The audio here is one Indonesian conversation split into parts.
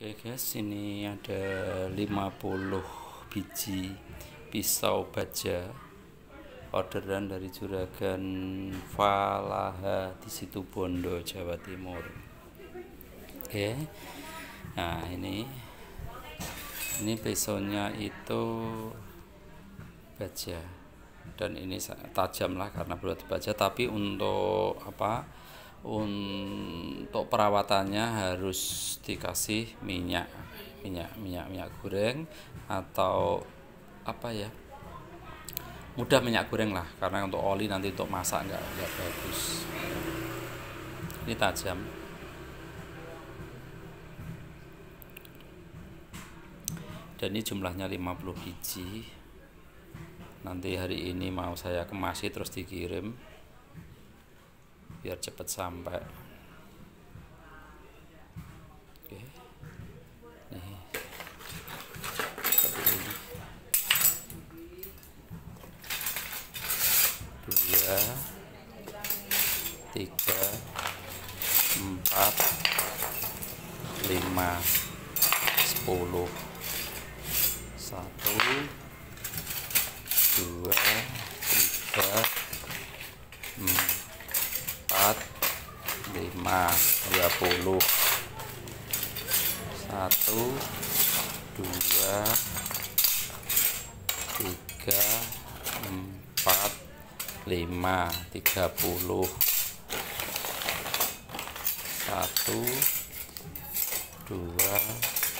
Oke guys, ini ada 50 biji pisau baja orderan dari juragan Falaha di situ Bondo, Jawa Timur. Oke. Nah, ini ini pisaunya itu baja dan ini tajam lah karena buat baja tapi untuk apa untuk perawatannya harus dikasih minyak minyak minyak minyak goreng atau apa ya? Mudah minyak goreng lah karena untuk oli nanti untuk masak nggak nggak bagus. Ini tajam. Dan ini jumlahnya 50 biji. Nanti hari ini mau saya kemasi terus dikirim biar cepat sampai oke. Nih. Seperti ini. Dua. Tiga. Empat. Lima. Sepuluh. Satu dua tiga empat empat lima dua puluh. Satu dua tiga empat lima tiga puluh. Satu dua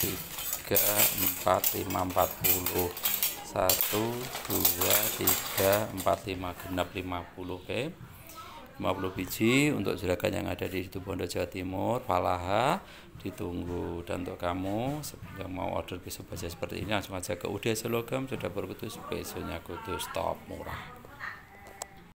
tiga empat lima empat puluh. Satu dua tiga empat lima genap lima puluh oke? okay? 50 biji untuk juragan yang ada di situ Bondo Jawa Timur Falaha ditunggu. Dan untuk kamu yang mau order pisau baja seperti ini langsung aja ke UD Selogam sudah berkutus besoknya kutus top murah